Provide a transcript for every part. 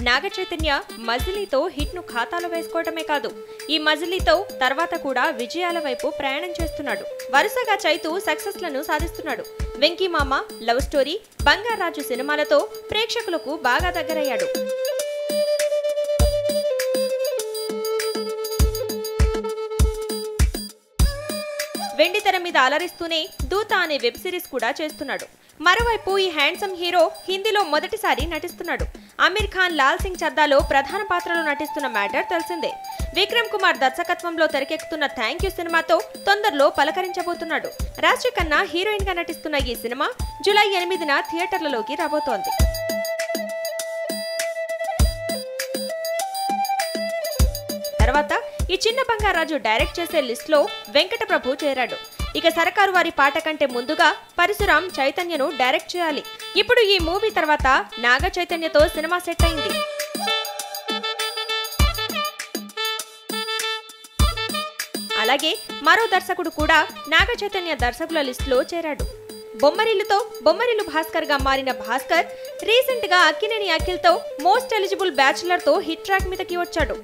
నాగ చైతన్య మజిలీతో హిట్ను ఖాతాలో వేసుకోవటమే కాదు ఈ మజిలీతో తర్వాత కూడా విజయాల వైపు ప్రయాణం చేస్తున్నాడు. వరుసగా చైతు సక్సెస్లను సాధిస్తున్నాడు. వెంకీ మామ లవ్ స్టోరీ బంగారాజు సినిమాలతో ప్రేక్షకులకు బాగా దగ్గరయ్యాడు. వెండి తెర మీద అలరిస్తూనే దూత అనే వెబ్ సిరీస్ కూడా చేస్తున్నాడు. మరోవైపు ఈ హ్యాండ్సమ్ హీరో హిందీలో మొదటిసారి నటిస్తున్నాడు. అమీర్ ఖాన్ లాల్ సింగ్ చద్దాలో ప్రధాన పాత్రలో నటిస్తున్న మ్యాటర్ తెలిసిందే. విక్రమ్ కుమార్ దర్శకత్వంలో తెరకెక్కుతున్న థ్యాంక్ యూ సినిమాతో తొందరలో పలకరించబోతున్నాడు. రాశి ఖన్నా హీరోయిన్గా నటిస్తున్న ఈ సినిమా జూలై ఎనిమిదిన థియేటర్లలోకి రాబోతోంది. తర్వాత ఈ చిన్న బంగారాజు డైరెక్ట్ చేసే లిస్ట్లో వెంకట ప్రభు చేరాడు. ఇక సరకారు వారి పాట కంటే ముందుగా పరశురాం చైతన్యను డైరెక్ట్ చేయాలి. ఇప్పుడు ఈ మూవీ తర్వాత నాగ చైతన్యతో సినిమా సెట్ అయింది. అలాగే మరో దర్శకుడు కూడా నాగ చైతన్య దర్శకుల లిస్టులో చేరాడు. బొమ్మరిల్లుతో బొమ్మరిల్లు భాస్కర్గా మారిన భాస్కర్ రీసెంట్గా అక్కినేని అఖిల్తో మోస్ట్ ఎలిజిబుల్ బ్యాచులర్తో హిట్ ట్రాక్ మీదకి వచ్చాడు.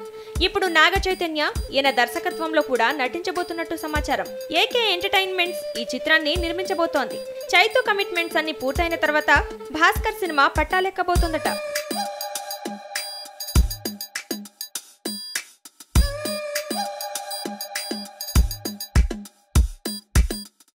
ఇప్పుడు నాగ చైతన్య ఈయన దర్శకత్వంలో కూడా నటించబోతున్నట్టు సమాచారం. ఏకే ఎంటర్టైన్మెంట్స్ ఈ చిత్రాన్ని నిర్మించబోతోంది. చైతు కమిట్మెంట్స్ అన్ని పూర్తయిన తర్వాత భాస్కర్ సినిమా పట్టాలెక్కబోతోందట.